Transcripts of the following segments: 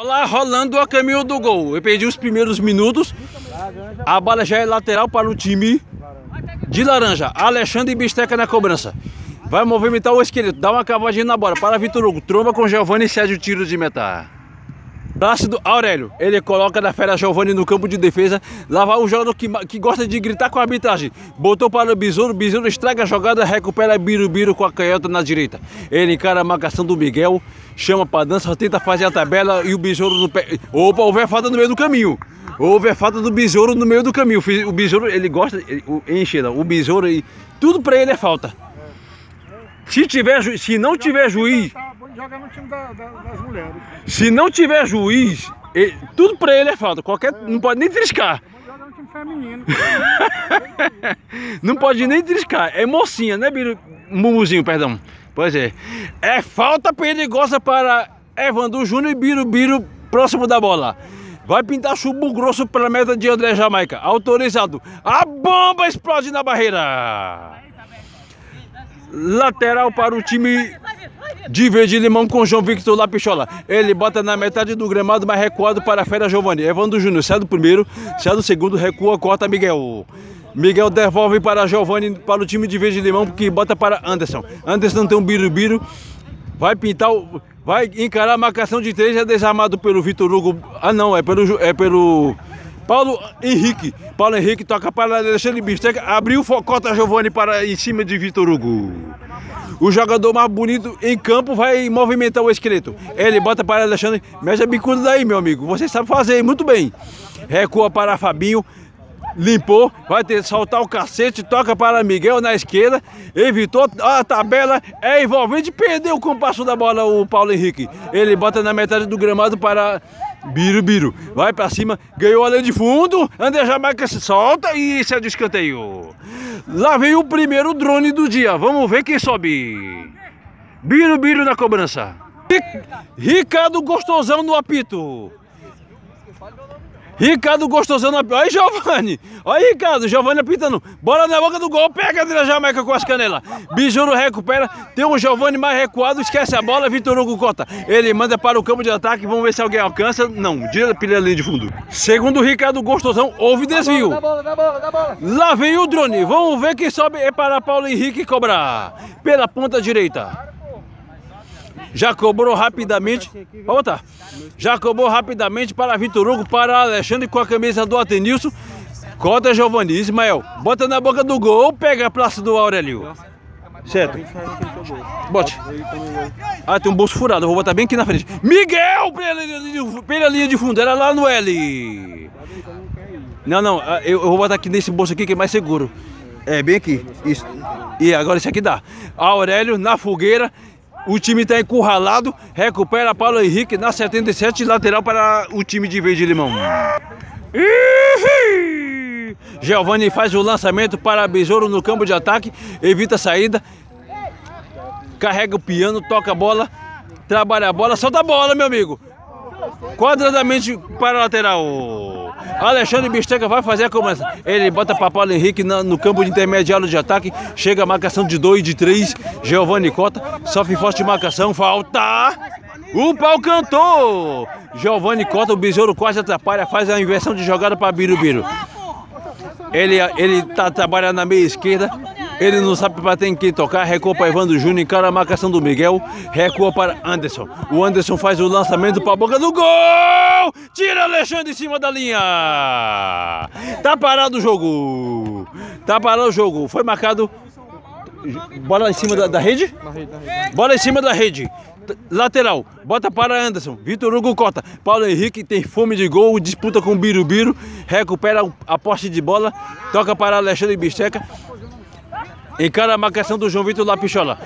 Olá, rolando a caminho do gol. Eu perdi os primeiros minutos. A bola já é lateral para o time de laranja. Alexandre Bisteca na cobrança. Vai movimentar o esqueleto. Dá uma cavadinha na bola. Para Vitor Hugo. Tromba com Giovanni e cede o tiro de meta. Plácido Aurélio, ele coloca da fera Giovanni no campo de defesa. Lá vai o jogador que, que gosta de gritar com a arbitragem. Botou para o Besouro, Besouro estraga a jogada, recupera Birubiru com a canhota na direita. Ele encara a marcação do Miguel, chama para dança, tenta fazer a tabela e o Besouro no pé. Opa, houve falta no meio do caminho. Houve falta do Besouro no meio do caminho. O Besouro, ele gosta, ele, enche, o Besouro, tudo para ele é falta. Se, tiver, se não tiver juiz joga no time da, da, das mulheres. Se não tiver juiz, ele, tudo pra ele é falta. Qualquer, é. Não pode nem triscar. Joga no time feminino. não pode nem triscar. É mocinha, né, Biro? Mumuzinho, perdão. Pois é. É falta perigosa para Evandro Júnior e Biro Biro próximo da bola. Vai pintar chumbo grosso pela meta de André Jamaica. Autorizado. A bomba explode na barreira. Lateral para o time de verde limão com João Victor Lapichola. Ele bota na metade do gramado, mas recuado para a Fera Giovanni. Evandro Júnior sai do primeiro, sai do segundo, recua, corta Miguel. Miguel devolve para Giovanni, para o time de verde limão, que bota para Anderson. Anderson tem um birubiru, vai pintar, vai encarar a marcação de três, é desarmado pelo Vitor Hugo. Ah não, é pelo, é pelo Paulo Henrique. Paulo Henrique toca para Alexandre Bisteca, abriu, cota Giovanni para em cima de Vitor Hugo. O jogador mais bonito em campo vai movimentar o esqueleto. Ele bota para Alexandre, mexe a bicuda daí, meu amigo. Você sabe fazer muito bem. Recua para Fabinho, limpou, vai ter que soltar o cacete, toca para Miguel na esquerda, evitou a tabela, é envolvente, perdeu o compasso da bola o Paulo Henrique. Ele bota na metade do gramado para Biro, Biro, vai para cima, ganhou a linha de fundo, André Jamaica se solta e isso é de escanteio. Lá vem o primeiro drone do dia, vamos ver quem sobe. Biro, Biro na cobrança. Ricardo Gostosão no apito. Ricardo gostosão na... Olha aí, Giovanni. Olha aí, Ricardo. Giovanni apitando. Bola na boca do gol. Pega a Jamaica com as canelas. Bijuro recupera. Tem um Giovanni mais recuado. Esquece a bola. Vitor Hugo Cota. Ele manda para o campo de ataque. Vamos ver se alguém alcança. Não. Direita pela linha de fundo. Segundo o Ricardo Gostosão, houve desvio. Dá bola, dá bola, dá bola. Lá vem o drone. Vamos ver quem sobe. É para Paulo Henrique cobrar. Pela ponta direita. Já cobrou rapidamente. Volta. Já cobrou rapidamente para Vitor Hugo, para Alexandre com a camisa do Atenilson. Cota Giovanni. Ismael, bota na boca do gol, pega a plaça do Aurélio. Certo. Bote. Ah, tem um bolso furado. Eu vou botar bem aqui na frente. Miguel, pela linha de, pela linha de fundo. Era lá no L. Não, não. Ah, eu, eu vou botar aqui nesse bolso aqui que é mais seguro. É, bem aqui. Isso. E agora isso aqui dá. Aurélio na fogueira. O time está encurralado, recupera Paulo Henrique na 77, lateral para o time de Verde Limão. Giovanni faz o lançamento para Besouro no campo de ataque, evita a saída, carrega o piano, toca a bola, trabalha a bola, solta a bola, meu amigo. Quadradamente para a lateral. Alexandre Bisteca vai fazer a cobrança. Ele bota para Paulo Henrique no campo de intermediário de ataque. Chega a marcação de 2, de 3. Giovanni Cota sofre forte marcação. Falta. O pau cantou. Giovanni Cota, o besouro quase atrapalha. Faz a inversão de jogada para Birubiru. Ele, ele tá trabalhando na meia esquerda. Ele não sabe para quem tocar, recua para Evandro Júnior, encara a marcação do Miguel, recua para Anderson. O Anderson faz o lançamento para a boca do gol! Tira Alexandre em cima da linha! Tá parado o jogo! Tá parado o jogo. Foi marcado. Bola em cima da, da rede? Bola em cima da rede. Lateral, bota para Anderson, Vitor Hugo Cota, Paulo Henrique tem fome de gol, disputa com o Birubiru, recupera a poste de bola, toca para Alexandre Bisteca, Encara a marcação do João Vitor Lapichola.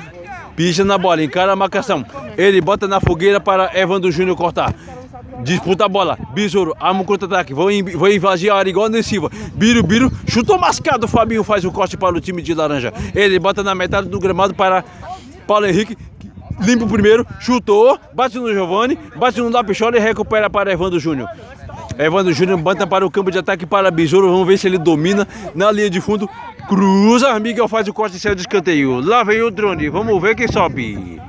Pisa na bola, encara a marcação. Ele bota na fogueira para Evandro Júnior cortar. Disputa a bola. Besouro, arma o contra-ataque. Vou, invadir a área igual Silva. Biro, Biro, chutou mascado. Fabinho faz o corte para o time de laranja. Ele bota na metade do gramado para Paulo Henrique. Limpa o primeiro, chutou, bate no Giovanni, bate no Lapichola e recupera para Evandro Júnior. Evandro Júnior bota para o campo de ataque para Besouro. Vamos ver se ele domina na linha de fundo. Cruza, Miguel faz o corte e sai de escanteio. Lá vem o drone, vamos ver quem sobe.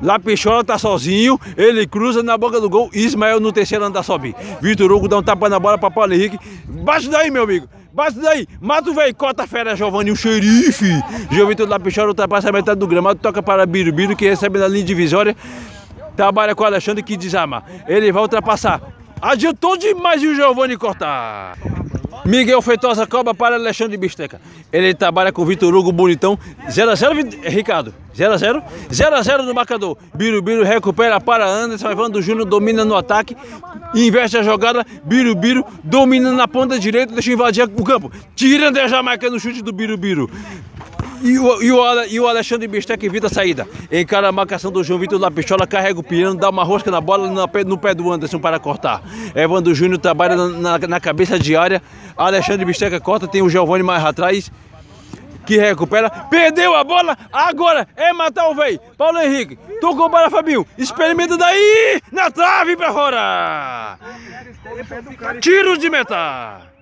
Lapichola tá sozinho, ele cruza na boca do gol. Ismael no terceiro anda subir. Vitor Hugo dá um tapa na bola para Paulo Henrique. Bate daí, meu amigo. Bate daí. Mata o velho. Cota a fera, Giovanni, o xerife. João Vitor Lapichola ultrapassa a metade do gramado. Toca para Birubiru, que recebe na linha divisória. Trabalha com o Alexandre que desarma. Ele vai ultrapassar. Adiantou demais e o Giovanni cortar. Miguel Feitosa cobra para Alexandre Bisteca. Ele trabalha com Vitor Hugo Bonitão. 0x0, Ricardo. 0x0. 0x0 no marcador. Birubiru recupera para Anderson. Evandro Júnior domina no ataque. Investe a jogada. Birubiru domina na ponta direita. Deixa invadir o campo. Tira a Jamaica no chute do Birubiru. E o, e, o, e o Alexandre Bisteca evita a saída. Encara a marcação do João Vitor Lapichola, carrega o piano, dá uma rosca na bola no pé, no pé do Anderson para cortar. Evandro Júnior trabalha na, na, cabeça de área. Alexandre Bisteca corta, tem o Giovanni mais atrás. Que recupera, perdeu a bola, agora é matar o velho. Paulo Henrique, tocou para Fabinho, experimenta daí, na trave para fora. Tiro de meta.